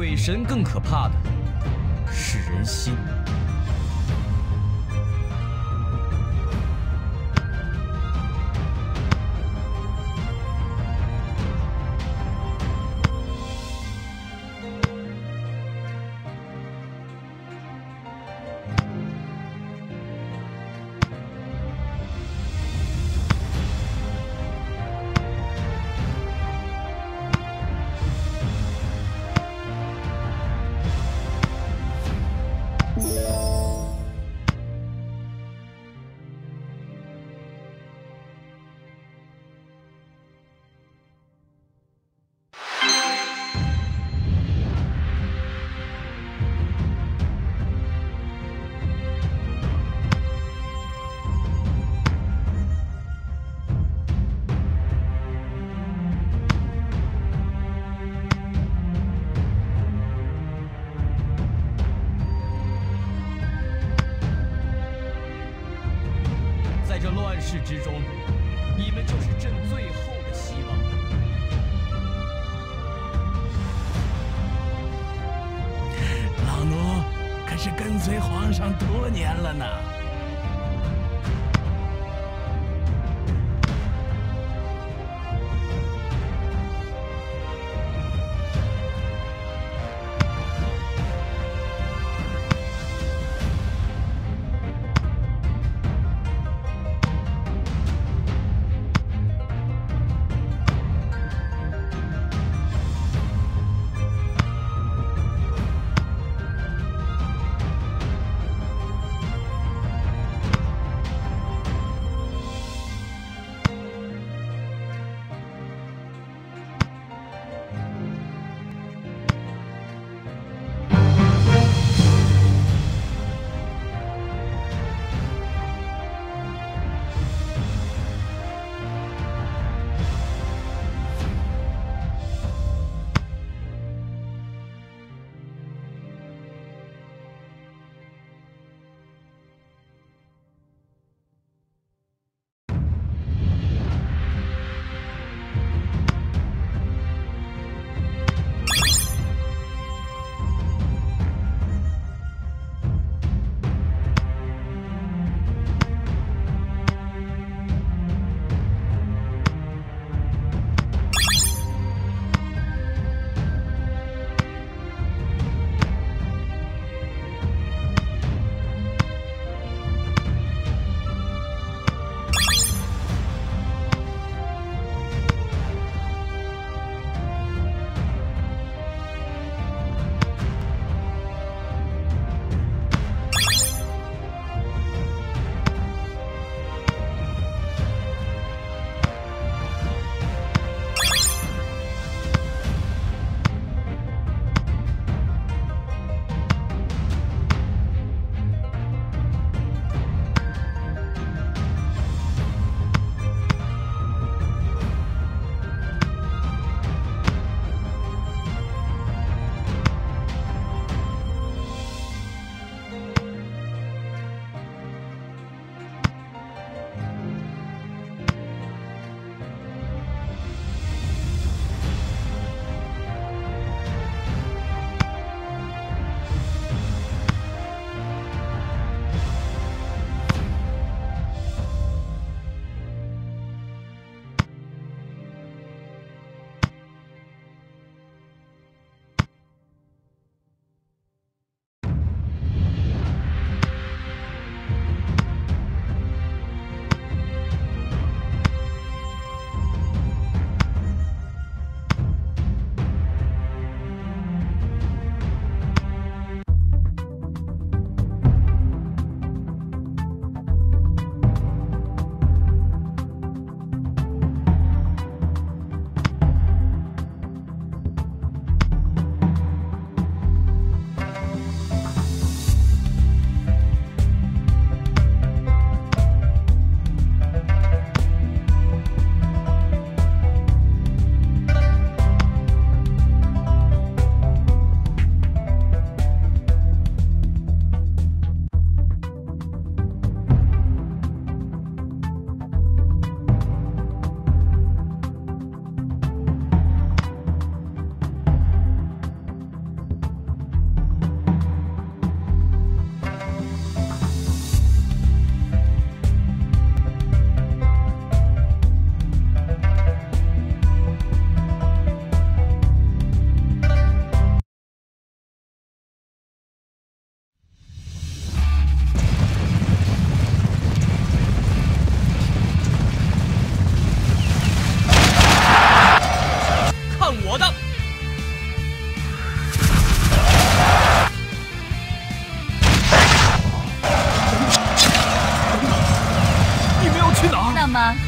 鬼神更可怕的是人心。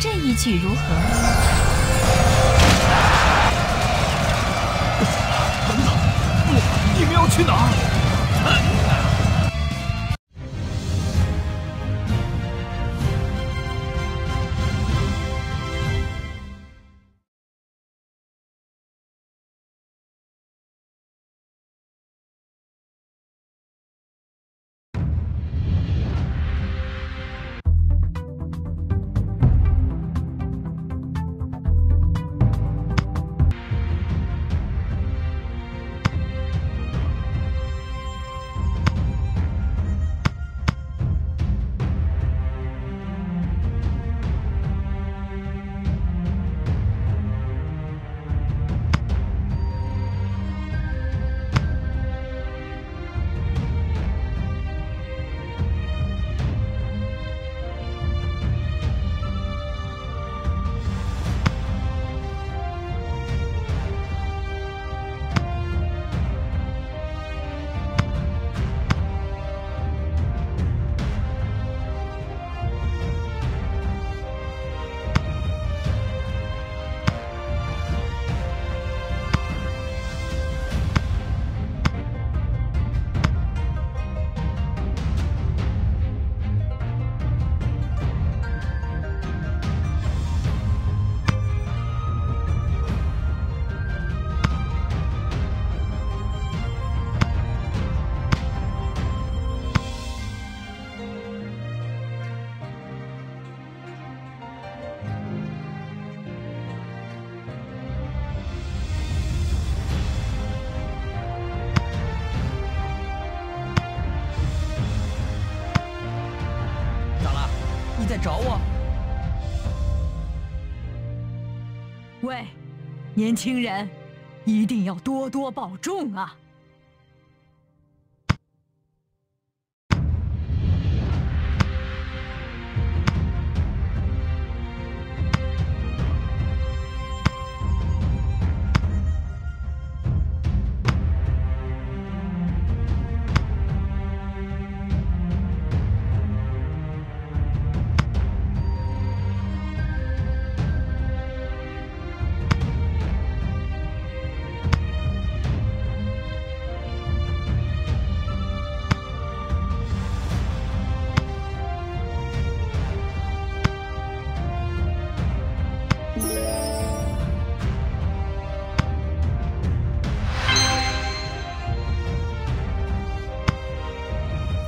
这一句如何？等等，不，你们要去哪？在找我？喂，年轻人，一定要多多保重啊！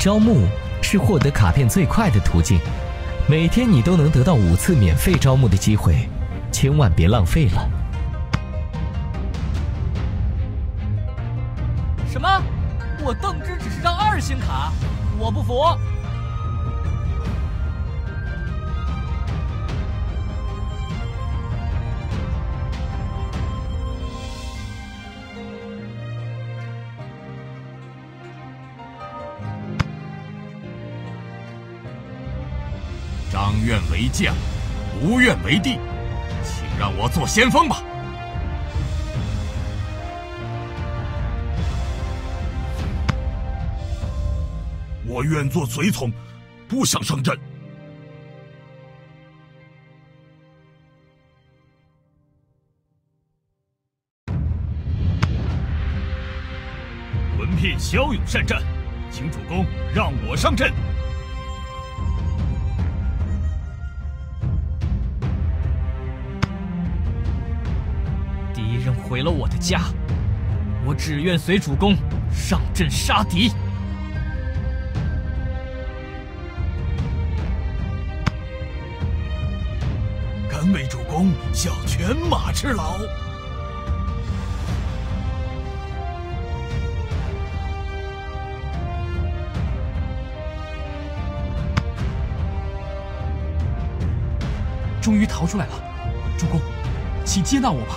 招募是获得卡片最快的途径，每天你都能得到五次免费招募的机会，千万别浪费了。什么？我邓芝只是张二星卡，我不服！为将，无愿为帝，请让我做先锋吧。我愿做随从，不想上阵。文聘骁勇善战，请主公让我上阵。毁了我的家，我只愿随主公上阵杀敌。敢为主公效犬马之劳。终于逃出来了，主公，请接纳我吧。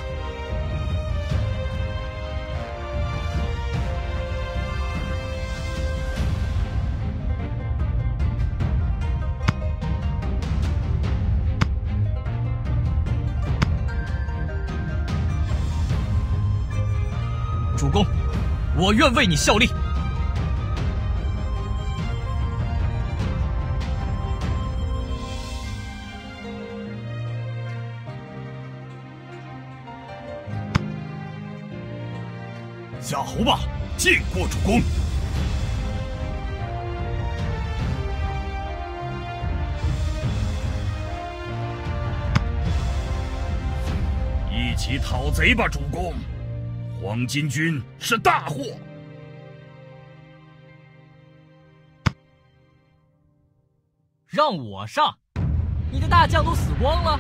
我愿为你效力。夏侯霸见过主公。一起讨贼吧主公。黄巾军是大祸。让我上。你的大将都死光了。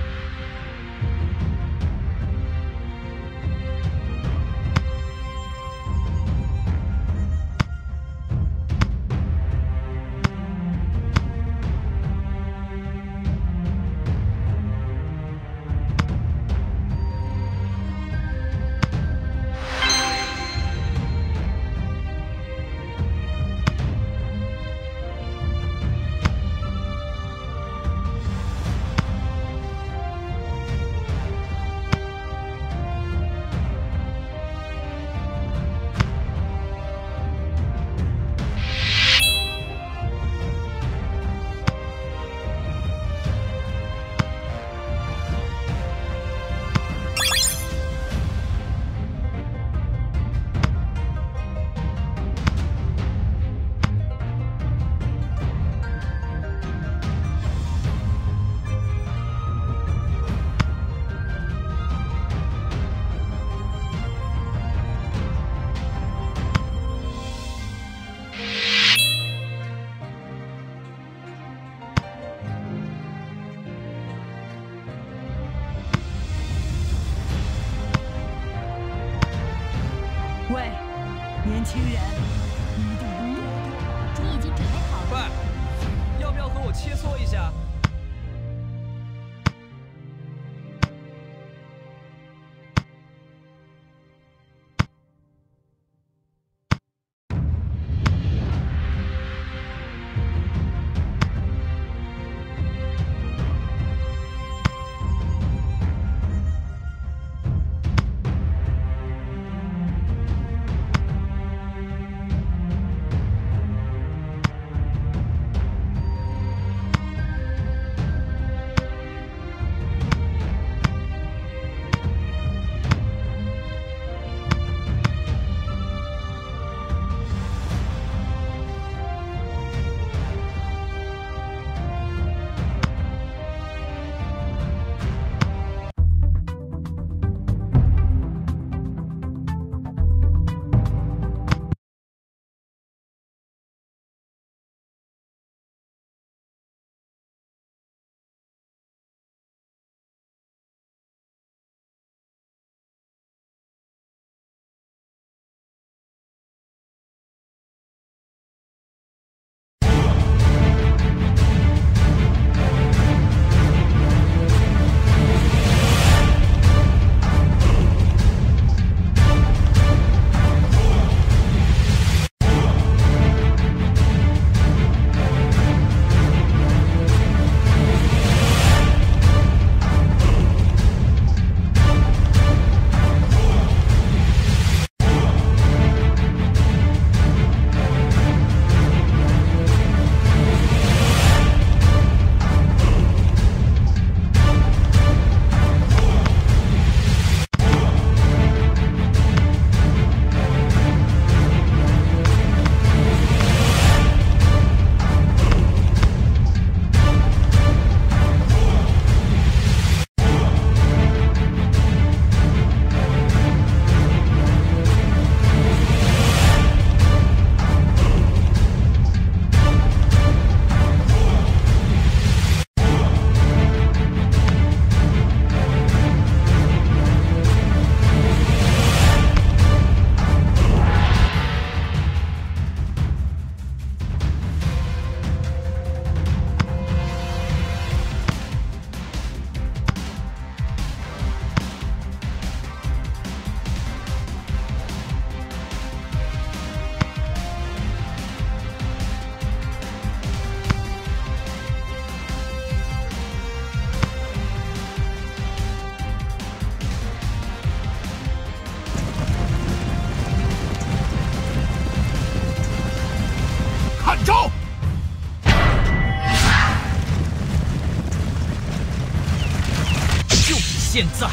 现在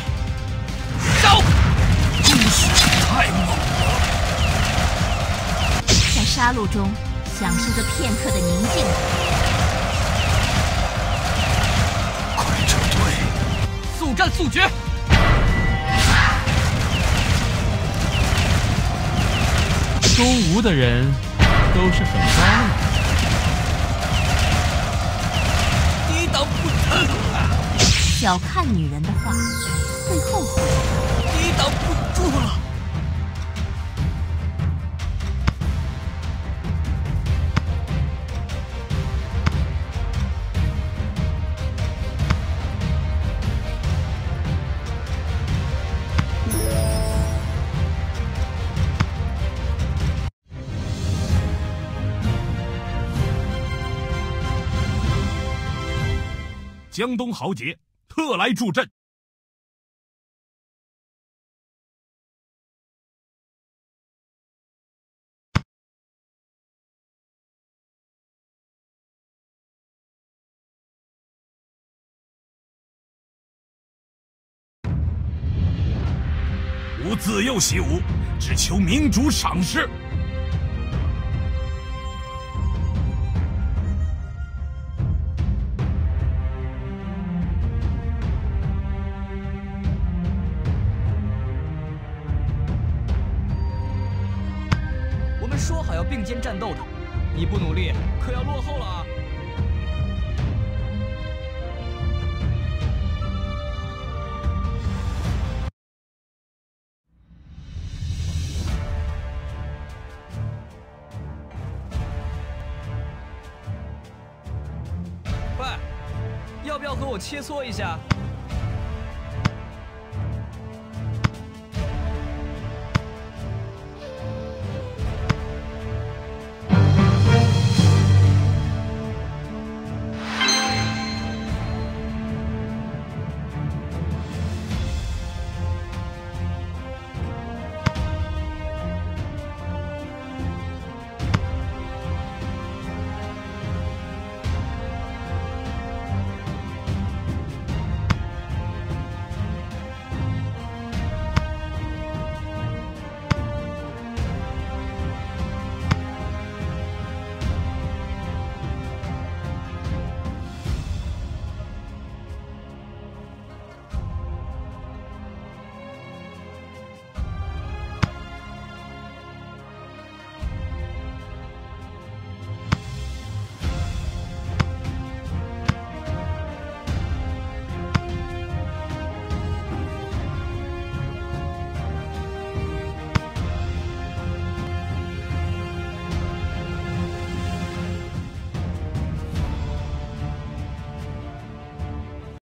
烧真是太猛了在杀戮中享受着片刻的宁静快撤退速战速决周吴的人都是很高冷的小看女人的话，会后悔的。抵挡不住了！江东豪杰特来助阵。吾自幼习武，只求明主赏识。间战斗的，你不努力，可要落后了啊！喂，要不要和我切磋一下？